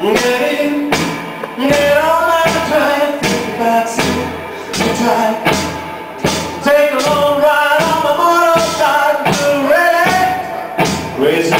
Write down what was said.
Get in, get on you. Take a long ride on my motorcycle, ready? Raise